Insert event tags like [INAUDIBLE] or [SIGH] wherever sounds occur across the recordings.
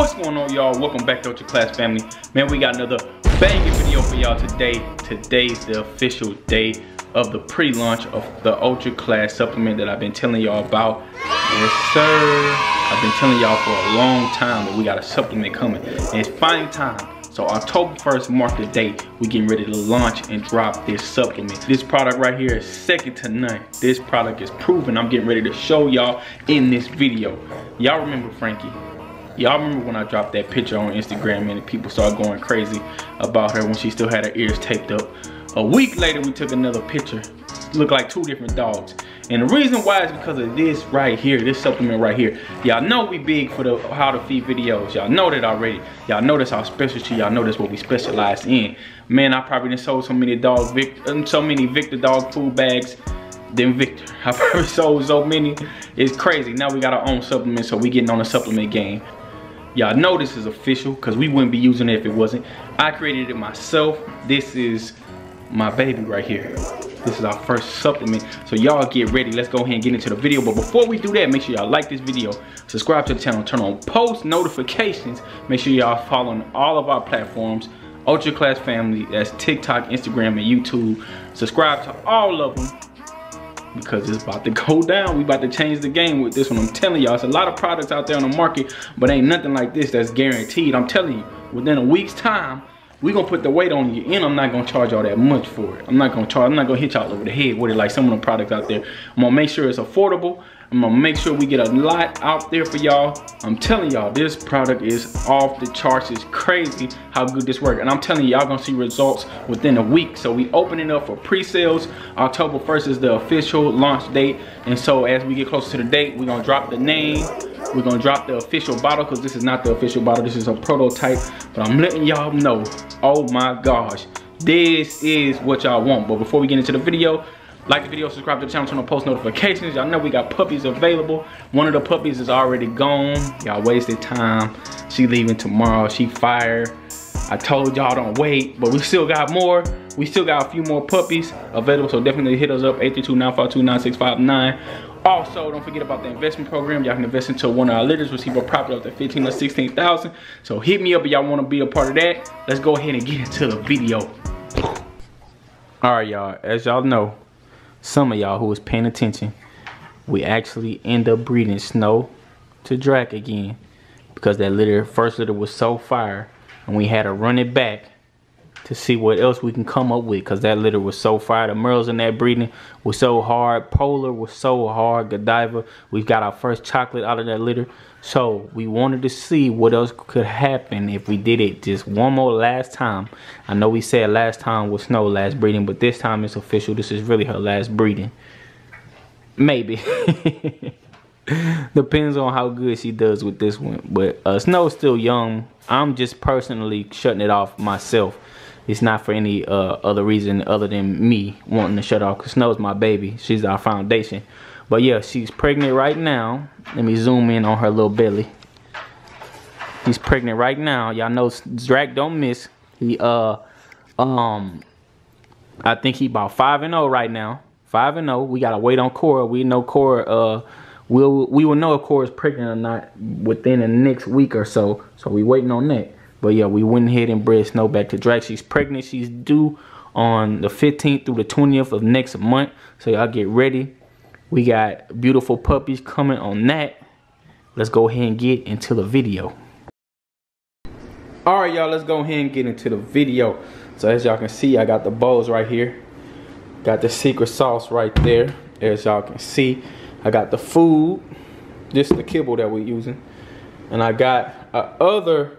What's going on y'all? Welcome back to Ultra Class family. Man, we got another banging video for y'all today. Today's the official day of the pre-launch of the Ultra Class supplement that I've been telling y'all about. Yes sir. I've been telling y'all for a long time that we got a supplement coming. And it's finally time. So October 1st mark the date. We getting ready to launch and drop this supplement. This product right here is second to none. This product is proven. I'm getting ready to show y'all in this video. Y'all remember Frankie? Y'all remember when I dropped that picture on Instagram and people started going crazy about her when she still had her ears taped up. A week later, we took another picture. Looked like two different dogs. And the reason why is because of this right here, this supplement right here. Y'all know we big for the how to feed videos. Y'all know that already. Y'all know that's our specialty. Y'all know that's what we specialize in. Man, I probably done sold so many dog, Vic, um, so many Victor dog food bags than Victor. [LAUGHS] I probably sold so many. It's crazy. Now we got our own supplement, so we getting on the supplement game. Y'all know this is official because we wouldn't be using it if it wasn't. I created it myself. This is my baby right here. This is our first supplement. So y'all get ready. Let's go ahead and get into the video. But before we do that, make sure y'all like this video, subscribe to the channel, turn on post notifications. Make sure y'all following all of our platforms. Ultra Class Family, that's TikTok, Instagram, and YouTube. Subscribe to all of them because it's about to [LAUGHS] go down. We about to change the game with this one. I'm telling y'all, it's a lot of products out there on the market, but ain't nothing like this that's guaranteed. I'm telling you, within a week's time, we gonna put the weight on you and I'm not gonna charge y'all that much for it. I'm not gonna charge, I'm not gonna hit y'all over the head with it like some of the products out there. I'm gonna make sure it's affordable. I'm gonna make sure we get a lot out there for y'all. I'm telling y'all, this product is off the charts. It's crazy how good this works. And I'm telling y'all gonna see results within a week. So we opening up for pre-sales. October 1st is the official launch date. And so as we get closer to the date, we're gonna drop the name. We're gonna drop the official bottle because this is not the official bottle. This is a prototype. But I'm letting y'all know, oh my gosh, this is what y'all want. But before we get into the video, like the video, subscribe to the channel, turn on post notifications. Y'all know we got puppies available. One of the puppies is already gone. Y'all wasted time. She leaving tomorrow. She fired. I told y'all don't wait, but we still got more. We still got a few more puppies available, so definitely hit us up, 832-952-9659. Also, don't forget about the investment program. Y'all can invest into one of our litters, receive a profit up to 15 or 16,000. So hit me up if y'all want to be a part of that. Let's go ahead and get into the video. All right, y'all, as y'all know, some of y'all who was paying attention, we actually end up breeding Snow to Drac again because that litter, first litter was so fire and we had to run it back to see what else we can come up with because that litter was so fire. The Merles in that breeding was so hard. Polar was so hard. Godiva, we got our first chocolate out of that litter. So we wanted to see what else could happen if we did it just one more last time. I know we said last time was Snow last breeding, but this time it's official. This is really her last breeding. Maybe. [LAUGHS] Depends on how good she does with this one. But uh, Snow's still young. I'm just personally shutting it off myself. It's not for any uh, other reason other than me wanting to shut off because Snow's my baby. She's our foundation. But yeah, she's pregnant right now. Let me zoom in on her little belly. She's pregnant right now. Y'all know Drac don't miss. He uh um I think he about 5 and 0 right now. 5 and 0. We got to wait on Cora. We know Cora uh we'll we will know if Cora's pregnant or not within the next week or so. So we waiting on that. But yeah, we went ahead and bred Snow back to Drac. She's pregnant. She's due on the 15th through the 20th of next month. So y'all get ready. We got beautiful puppies coming on that. Let's go ahead and get into the video. All right, y'all, let's go ahead and get into the video. So as y'all can see, I got the bowls right here. Got the secret sauce right there. As y'all can see, I got the food. This is the kibble that we're using. And I got a other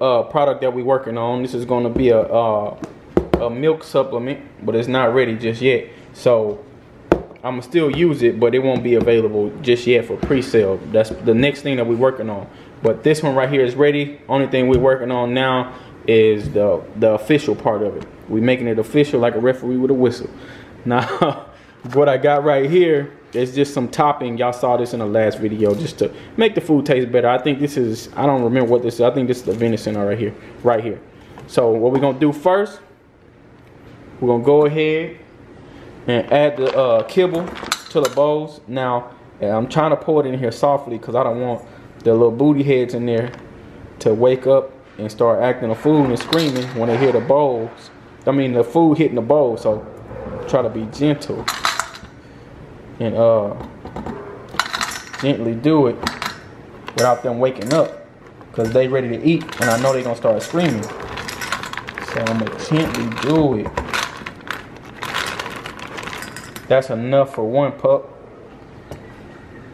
uh, product that we're working on. This is gonna be a, uh, a milk supplement, but it's not ready just yet. So I'm gonna still use it, but it won't be available just yet for pre-sale. That's the next thing that we're working on. But this one right here is ready. Only thing we're working on now is the the official part of it. We're making it official like a referee with a whistle. [LAUGHS] Now, what I got right here is just some topping. Y'all saw this in the last video just to make the food taste better. I think this is, I don't remember what this is. I think this is the venison right here, right here. So what we're gonna do first, we're gonna go ahead and add the uh, kibble to the bowls. Now, I'm trying to pour it in here softly because I don't want the little booty heads in there to wake up and start acting a fool and screaming when they hear the bowls. I mean the food hitting the bowl. So try to be gentle and uh gently do it without them waking up because they ready to eat and I know they gonna start screaming. So I'm gonna gently do it. That's enough for one pup.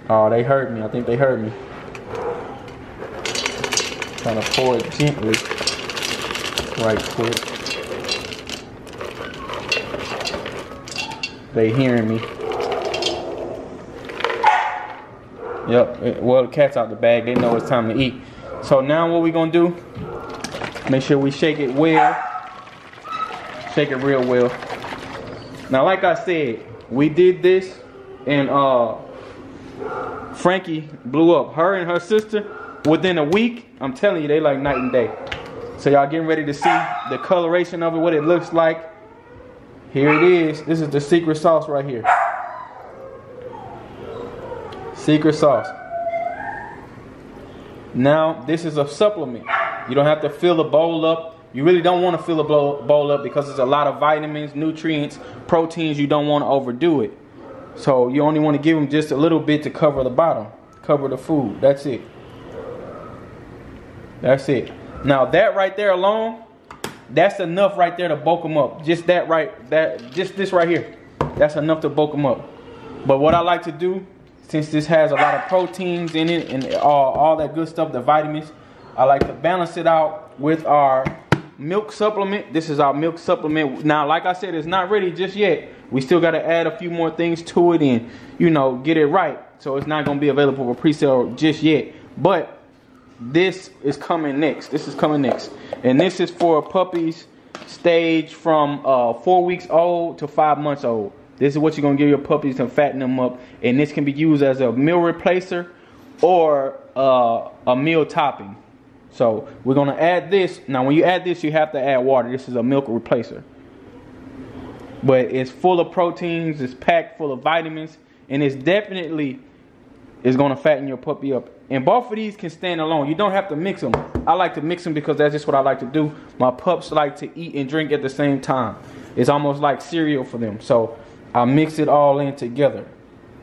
Oh, they heard me. I think they heard me. Trying to pour it gently. Right quick. They hearing me. Yep, well the cat's out the bag. They know it's time to eat. So now what we gonna do, make sure we shake it well. Shake it real well. Now like I said, we did this and uh Frankie blew up. Her and her sister, within a week, I'm telling you, they like night and day. So y'all getting ready to see the coloration of it, what it looks like. Here it is. This is the secret sauce right here. Secret sauce. Now, this is a supplement. You don't have to fill the bowl up. You really don't want to fill the bowl up because there's a lot of vitamins, nutrients, proteins. You don't want to overdo it. So you only want to give them just a little bit to cover the bottom, cover the food. That's it. That's it. Now that right there alone, that's enough right there to bulk them up. Just that right, that just this right here. That's enough to bulk them up. But what I like to do, since this has a lot of proteins in it and all, all that good stuff, the vitamins, I like to balance it out with our milk supplement. This is our milk supplement. Now, like I said, it's not ready just yet. We still got to add a few more things to it and, you know, get it right. So it's not going to be available for pre-sale just yet. But this is coming next. This is coming next. And this is for puppies stage from uh, four weeks old to five months old. This is what you're to give your puppies to fatten them up. And this can be used as a meal replacer or uh, a meal topping. So we're going to add this. Now, when you add this, you have to add water. This is a milk replacer. But it's full of proteins. It's packed full of vitamins. And it's definitely is going to fatten your puppy up. And both of these can stand alone. You don't have to mix them. I like to mix them because that's just what I like to do. My pups like to eat and drink at the same time. It's almost like cereal for them. So I mix it all in together.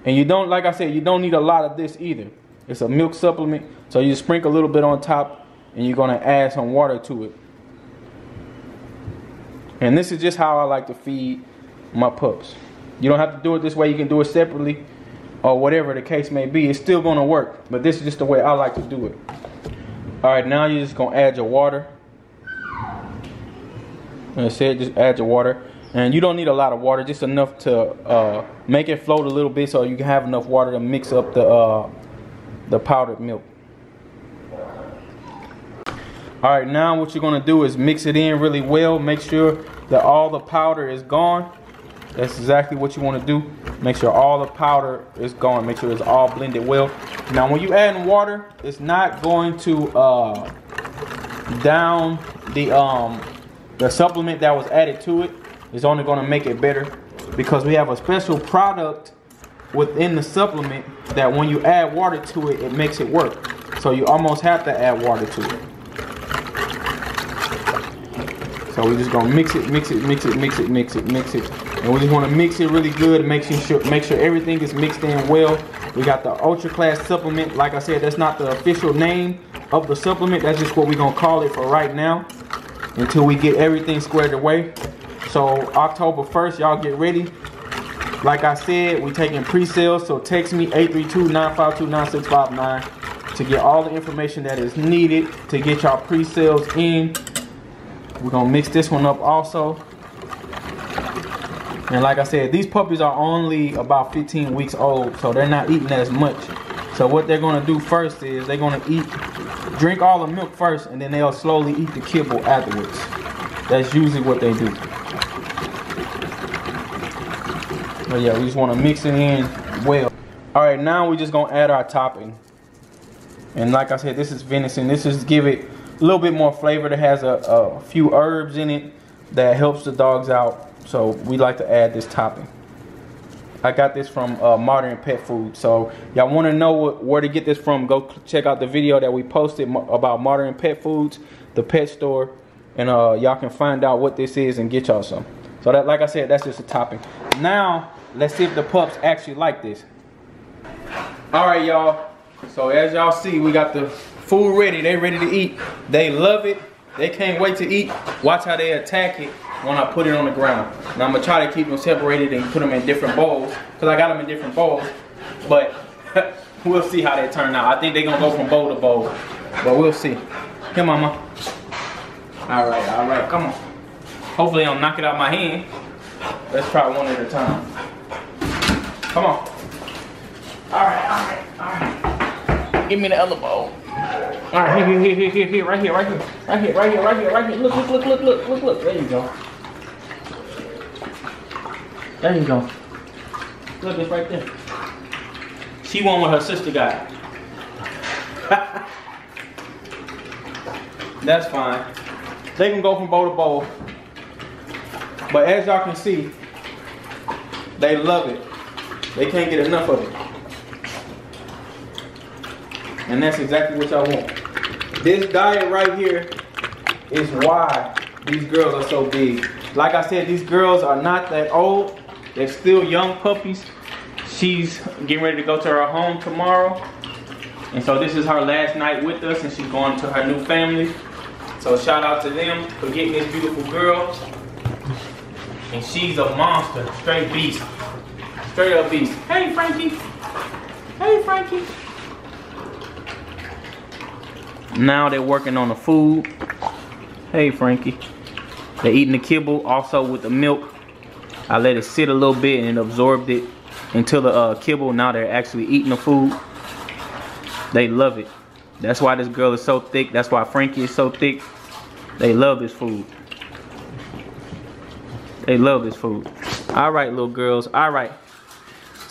And you don't, like I said, you don't need a lot of this either. It's a milk supplement. So you sprinkle a little bit on top and you're going to add some water to it. And this is just how I like to feed my pups. You don't have to do it this way. You can do it separately or whatever the case may be, it's still gonna work. But this is just the way I like to do it. All right, now you're just gonna add your water. And I said, just add your water. And you don't need a lot of water, just enough to uh, make it float a little bit so you can have enough water to mix up the, uh, the powdered milk. All right, now what you're gonna do is mix it in really well. Make sure that all the powder is gone. That's exactly what you want to do. Make sure all the powder is gone. Make sure it's all blended well. Now, when you add in water, it's not going to uh, down the um, the supplement that was added to it. It's only going to make it better because we have a special product within the supplement that when you add water to it, it makes it work. So you almost have to add water to it. So we're just gonna mix it, mix it, mix it, mix it, mix it, mix it. And we just wanna mix it really good, make sure, make sure everything is mixed in well. We got the Ultra Class supplement. Like I said, that's not the official name of the supplement. That's just what we're gonna call it for right now until we get everything squared away. So October 1st, y'all get ready. Like I said, we taking pre-sales, so text me 832-952-9659 to get all the information that is needed to get y'all pre-sales in. We're gonna mix this one up also. And like I said, these puppies are only about 15 weeks old, so they're not eating as much. So what they're gonna do first is they're gonna eat, drink all the milk first, and then they'll slowly eat the kibble afterwards. That's usually what they do. But yeah, we just wanna mix it in well. All right, now we're just gonna add our topping. And like I said, this is venison. This is give it a little bit more flavor. That has a, a few herbs in it that helps the dogs out. So we like to add this topping. I got this from uh, Modern Pet Food. So y'all want to know what, where to get this from? Go check out the video that we posted about Modern Pet Foods, the pet store, and uh, y'all can find out what this is and get y'all some. So that, like I said, that's just a topping. Now let's see if the pups actually like this. All right, y'all. So as y'all see, we got the food ready. They ready to eat. They love it. They can't wait to eat. Watch how they attack it when I put it on the ground. Now I'm gonna try to keep them separated and put them in different bowls because I got them in different bowls. But [LAUGHS] we'll see how they turn out. I think they're gonna go from bowl to bowl, but we'll see. Here, mama. All right, all right, come on. Hopefully I don't knock it out my hand. Let's try one at a time. Come on. All right, all right, all right. Give me the other bowl. All right, here, here, here, here, here, right here, right here, right here, right here, right here, right here. Look, look, look, look, look, look, look. There you go. There you go. Look, it's right there. She won what her sister got. [LAUGHS] That's fine. They can go from bowl to bowl. But as y'all can see, they love it. They can't get enough of it. And that's exactly what y'all want. This diet right here is why these girls are so big. Like I said, these girls are not that old. They're still young puppies. She's getting ready to go to her home tomorrow. And so this is her last night with us and she's going to her new family. So shout out to them for getting this beautiful girl. And she's a monster, straight beast. Up beast. Hey Frankie. Hey Frankie. Now they're working on the food. Hey, Frankie. They're eating the kibble also with the milk. I let it sit a little bit and absorbed it until the uh, kibble. Now they're actually eating the food. They love it. That's why this girl is so thick. That's why Frankie is so thick. They love this food. They love this food. All right, little girls. All right.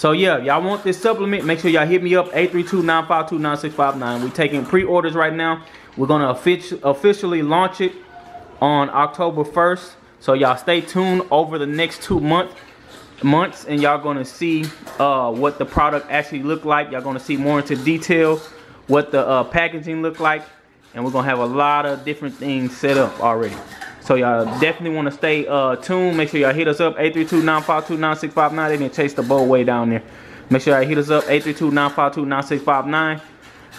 So yeah, y'all want this supplement, make sure y'all hit me up, 832-952-9659. We're taking pre-orders right now. We're gonna officially launch it on October 1st. So y'all stay tuned over the next two months months and y'all gonna see uh, what the product actually look like. Y'all gonna see more into detail what the uh, packaging look like. And we're gonna have a lot of different things set up already. So y'all definitely want to stay uh, tuned. Make sure y'all hit us up 832-952-9659. They didn't chase the bow way down there. Make sure y'all hit us up 832-952-9659.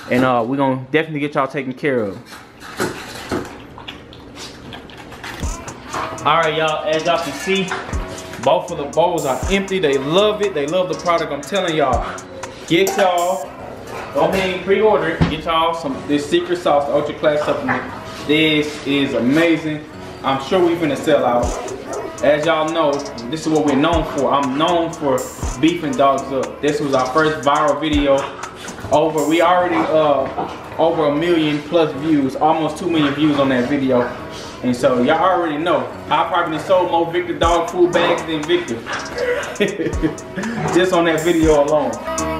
And uh, we're going to definitely get y'all taken care of. Alright y'all, as y'all can see, both of the bowls are empty. They love it. They love the product. I'm telling y'all, get y'all, go ahead and pre-order it. Get y'all some this secret sauce, the Ultra Class supplement. This is amazing. I'm sure we're gonna sell out. As y'all know, this is what we're known for. I'm known for beefing dogs up. This was our first viral video. Over, we already uh, over a million plus views, almost two million views on that video. And so y'all already know, I probably sold more Victor dog food bags than Victor. [LAUGHS] Just on that video alone.